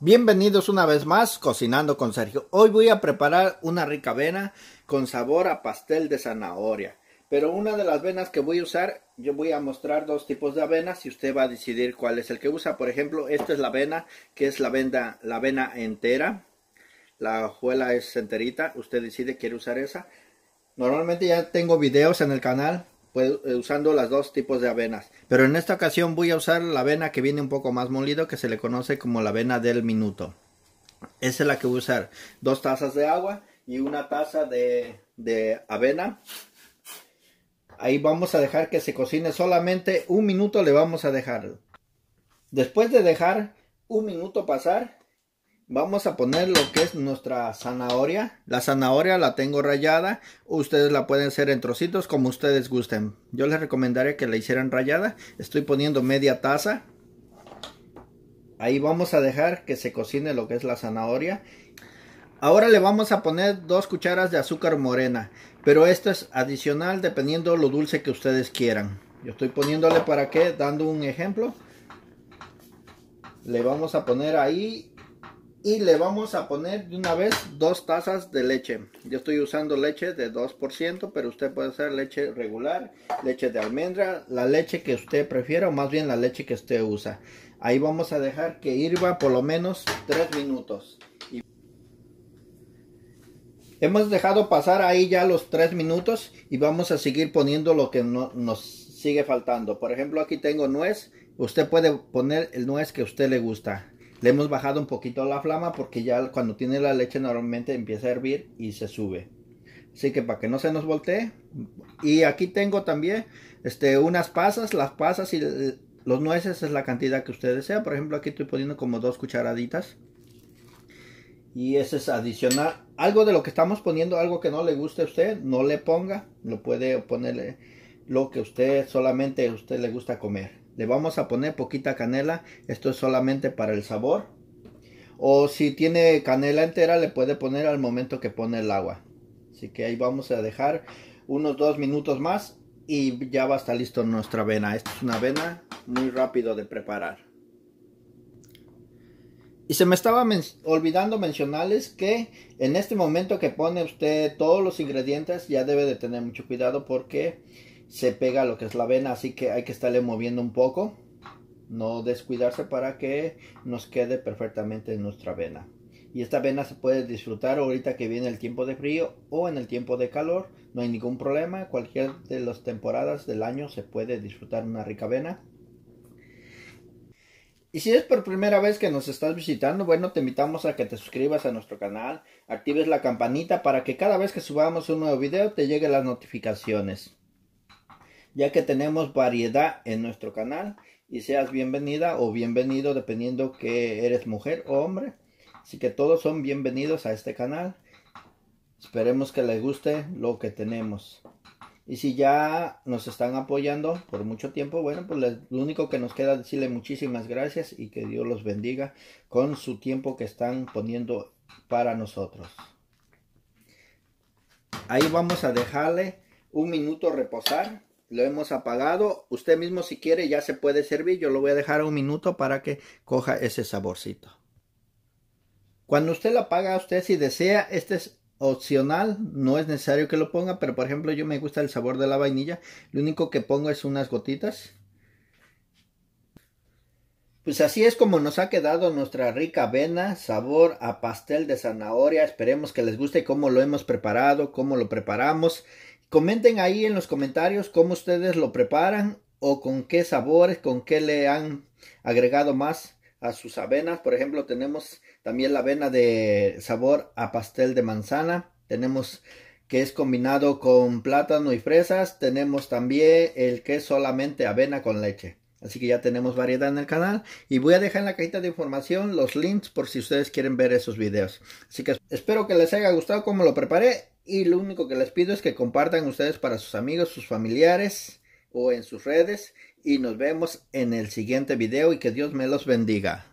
Bienvenidos una vez más cocinando con Sergio. Hoy voy a preparar una rica avena con sabor a pastel de zanahoria. Pero una de las venas que voy a usar, yo voy a mostrar dos tipos de avenas y usted va a decidir cuál es el que usa. Por ejemplo, esta es la avena, que es la avena, la avena entera. La hojuela es enterita, usted decide quiere usar esa. Normalmente ya tengo videos en el canal pues, eh, usando las dos tipos de avenas. Pero en esta ocasión voy a usar la avena que viene un poco más molido, que se le conoce como la avena del minuto. Esa es la que voy a usar. Dos tazas de agua y una taza de, de avena. Ahí vamos a dejar que se cocine solamente un minuto le vamos a dejar. Después de dejar un minuto pasar, Vamos a poner lo que es nuestra zanahoria. La zanahoria la tengo rayada. Ustedes la pueden hacer en trocitos como ustedes gusten. Yo les recomendaría que la hicieran rayada. Estoy poniendo media taza. Ahí vamos a dejar que se cocine lo que es la zanahoria. Ahora le vamos a poner dos cucharas de azúcar morena. Pero esto es adicional dependiendo lo dulce que ustedes quieran. Yo estoy poniéndole para que, dando un ejemplo. Le vamos a poner ahí y le vamos a poner de una vez dos tazas de leche. Yo estoy usando leche de 2%, pero usted puede hacer leche regular, leche de almendra, la leche que usted prefiera o más bien la leche que usted usa. Ahí vamos a dejar que hirva por lo menos 3 minutos. Hemos dejado pasar ahí ya los 3 minutos y vamos a seguir poniendo lo que nos sigue faltando. Por ejemplo, aquí tengo nuez. Usted puede poner el nuez que a usted le gusta. Le hemos bajado un poquito la flama porque ya cuando tiene la leche normalmente empieza a hervir y se sube. Así que para que no se nos voltee. Y aquí tengo también este, unas pasas. Las pasas y los nueces es la cantidad que usted desea. Por ejemplo aquí estoy poniendo como dos cucharaditas. Y ese es adicional. Algo de lo que estamos poniendo, algo que no le guste a usted, no le ponga. Lo puede ponerle lo que usted solamente usted le gusta comer. Le vamos a poner poquita canela. Esto es solamente para el sabor. O si tiene canela entera le puede poner al momento que pone el agua. Así que ahí vamos a dejar unos dos minutos más y ya va a estar listo nuestra avena. Esta es una avena muy rápido de preparar. Y se me estaba olvidando mencionarles que en este momento que pone usted todos los ingredientes ya debe de tener mucho cuidado porque se pega lo que es la avena, así que hay que estarle moviendo un poco, no descuidarse para que nos quede perfectamente en nuestra avena. Y esta avena se puede disfrutar ahorita que viene el tiempo de frío o en el tiempo de calor, no hay ningún problema, cualquier de las temporadas del año se puede disfrutar una rica avena. Y si es por primera vez que nos estás visitando, bueno, te invitamos a que te suscribas a nuestro canal, actives la campanita para que cada vez que subamos un nuevo video te lleguen las notificaciones ya que tenemos variedad en nuestro canal y seas bienvenida o bienvenido dependiendo que eres mujer o hombre. Así que todos son bienvenidos a este canal. Esperemos que les guste lo que tenemos. Y si ya nos están apoyando por mucho tiempo, bueno, pues lo único que nos queda es decirle muchísimas gracias y que Dios los bendiga con su tiempo que están poniendo para nosotros. Ahí vamos a dejarle un minuto reposar lo hemos apagado. Usted mismo si quiere ya se puede servir. Yo lo voy a dejar un minuto para que coja ese saborcito. Cuando usted lo apaga, usted si desea, este es opcional, no es necesario que lo ponga, pero por ejemplo yo me gusta el sabor de la vainilla. Lo único que pongo es unas gotitas. Pues así es como nos ha quedado nuestra rica avena, sabor a pastel de zanahoria. Esperemos que les guste cómo lo hemos preparado, cómo lo preparamos. Comenten ahí en los comentarios cómo ustedes lo preparan o con qué sabores, con qué le han agregado más a sus avenas. Por ejemplo, tenemos también la avena de sabor a pastel de manzana. Tenemos que es combinado con plátano y fresas. Tenemos también el que es solamente avena con leche. Así que ya tenemos variedad en el canal. Y voy a dejar en la cajita de información los links por si ustedes quieren ver esos videos. Así que espero que les haya gustado cómo lo preparé y lo único que les pido es que compartan ustedes para sus amigos, sus familiares o en sus redes. Y nos vemos en el siguiente video y que Dios me los bendiga.